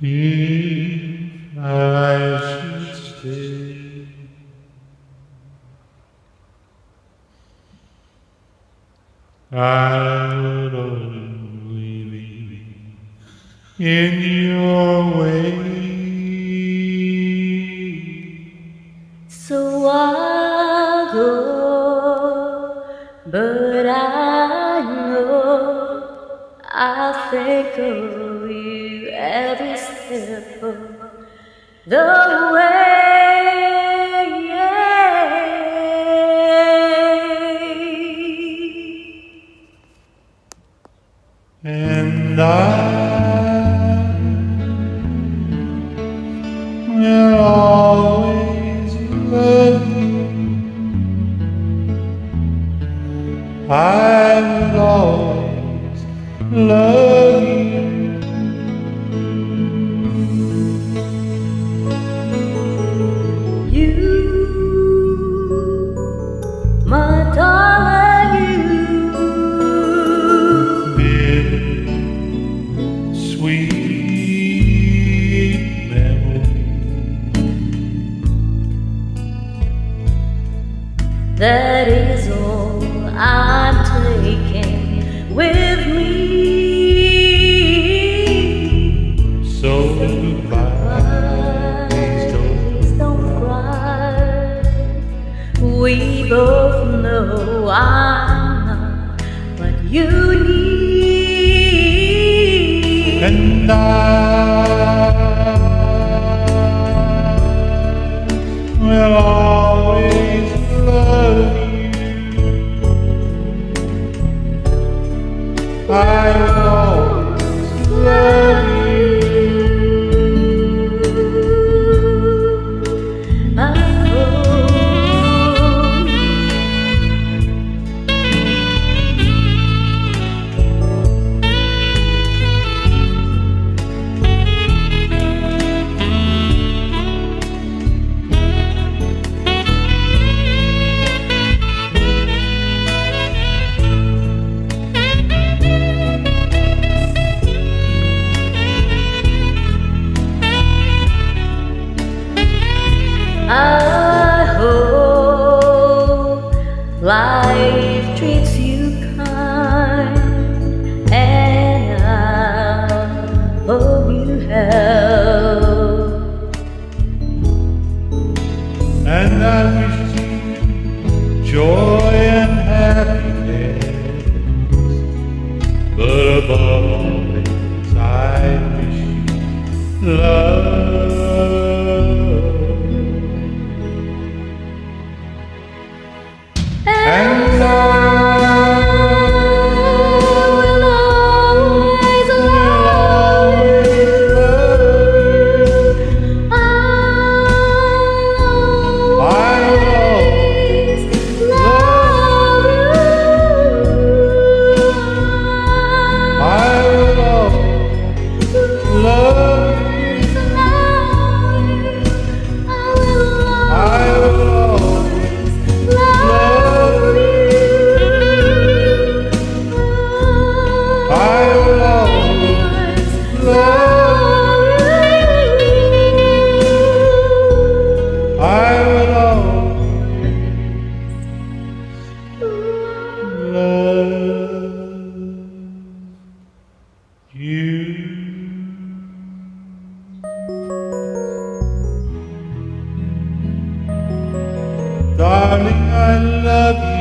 If I should stay, I would only be in your way. So I'll go, but Of you every step of the way. And I will always. I will always love That is all I'm taking with me. So goodbye, please don't. Please don't cry. We both know I'm not what you need. And I will life treats you kind, and I hope you help. And I wish you joy and happiness. But above all things, I wish you love. Darling, I